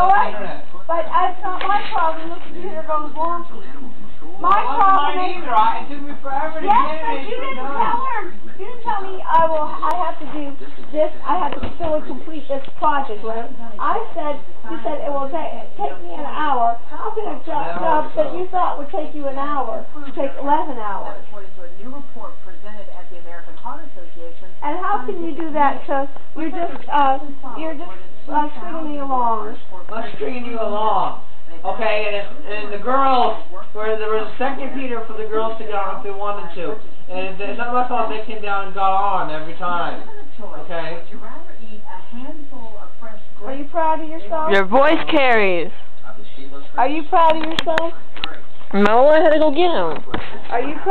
know on the what? internet. But that's not my problem. The computer goes wonky. My Well, it problem is. either. I, it took me forever to Yes, get but you didn't done. tell her. You didn't tell me I will. I have to do this. I have to fully complete this project. Right? I said. You said it will take take me an hour. How can a job, job that you thought would take you an hour take eleven hours? According to a new report presented at the American Heart Association, And how can you do that? So you're just uh you're just uh, stringing me along. I'm stringing you along. Okay, and if, and the girls, where there was a second Peter for the girls to get on if they wanted to. And it's not my fault they came down and got on every time. Okay? would you rather eat a handful of fresh Are you proud of yourself? Your voice carries. Are you proud of yourself? No, I had to go get him. Are you proud?